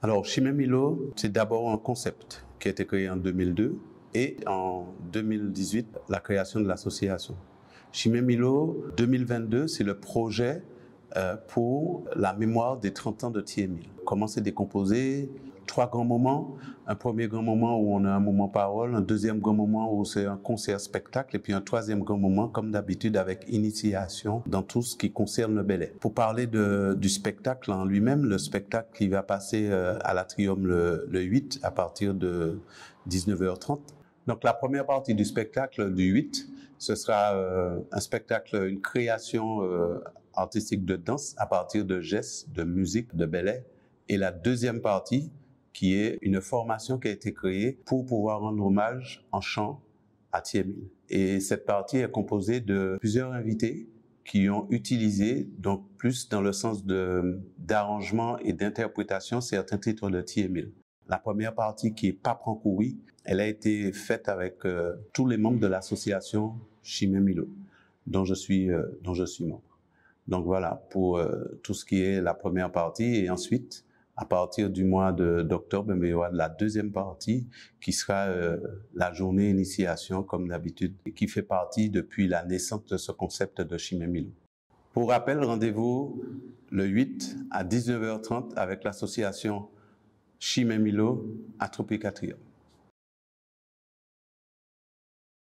Alors, Chimemilo, c'est d'abord un concept qui a été créé en 2002 et en 2018, la création de l'association. Chimemilo 2022, c'est le projet euh, pour la mémoire des 30 ans de Thiémil. Comment c'est décomposé? Trois grands moments. Un premier grand moment où on a un moment parole, un deuxième grand moment où c'est un concert-spectacle, et puis un troisième grand moment, comme d'habitude, avec initiation dans tout ce qui concerne le Belay. Pour parler du spectacle en lui-même, le spectacle qui va passer euh, à l'Atrium le, le 8 à partir de 19h30. Donc la première partie du spectacle du 8, ce sera euh, un spectacle, une création euh, artistique de danse à partir de gestes, de musique, de ballet. Et la deuxième partie, qui est une formation qui a été créée pour pouvoir rendre hommage en chant à Thiemil. Et cette partie est composée de plusieurs invités qui ont utilisé, donc plus dans le sens d'arrangement et d'interprétation, certains titres de Thiemil. La première partie qui est Pape Rancouri, elle a été faite avec euh, tous les membres de l'association Chimemilo, dont je suis euh, dont je suis membre. Donc voilà pour euh, tout ce qui est la première partie et ensuite à partir du mois d'octobre, mais il y aura la deuxième partie qui sera euh, la journée initiation comme d'habitude qui fait partie depuis la naissance de ce concept de Chimemilo. Pour rappel, rendez-vous le 8 à 19h30 avec l'association Chimemilo à Tropicatrium.